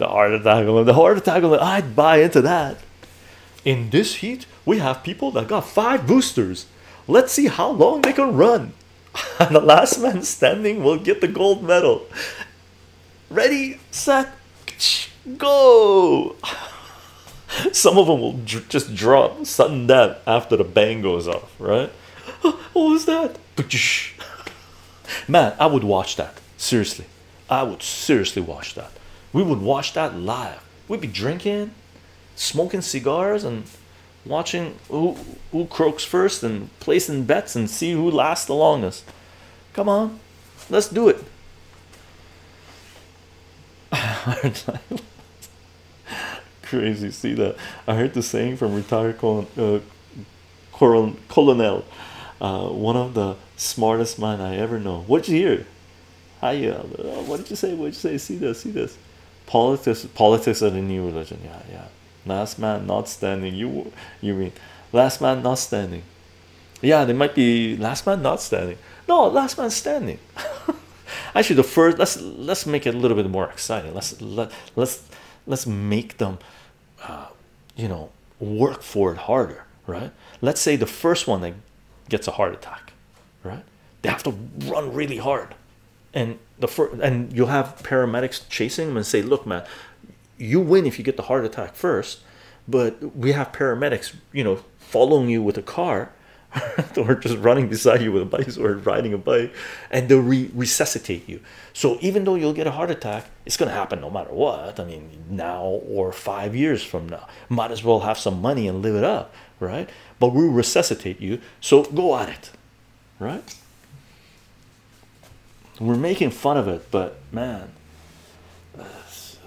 The heart attack alone. The heart attack alone. I'd buy into that. In this heat, we have people that got five boosters. Let's see how long they can run. And the last man standing will get the gold medal. Ready, set, go. Some of them will just drop sudden death after the bang goes off, right? What was that? Man, I would watch that. Seriously. I would seriously watch that. We would watch that live. We'd be drinking, smoking cigars, and watching who, who croaks first and placing bets and see who lasts the longest. Come on, let's do it. Crazy, see that? I heard the saying from retired uh, colonel, colonel uh, one of the smartest man I ever know. What'd you hear? Hi, uh, what did you say? What did you say? See this, see this. Politics, politics are the new religion. Yeah, yeah. Last man not standing. You, you mean last man not standing? Yeah, they might be last man not standing. No, last man standing. Actually, the first. Let's let's make it a little bit more exciting. Let's let let's let's make them, uh, you know, work for it harder. Right. Let's say the first one that gets a heart attack. Right. They have to run really hard, and the first and you'll have paramedics chasing them and say, "Look, man, you win if you get the heart attack first, but we have paramedics, you know, following you with a car." or just running beside you with a bike or riding a bike and they'll re resuscitate you. So even though you'll get a heart attack it's going to happen no matter what. I mean now or five years from now. Might as well have some money and live it up right? But we'll resuscitate you so go at it right we're making fun of it but man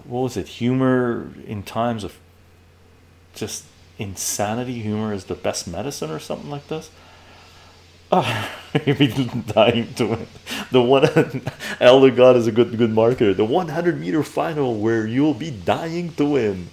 what was it? Humor in times of just insanity humor is the best medicine or something like this? Ah, oh maybe dying to win the one elder god is a good good marketer the 100 meter final where you'll be dying to win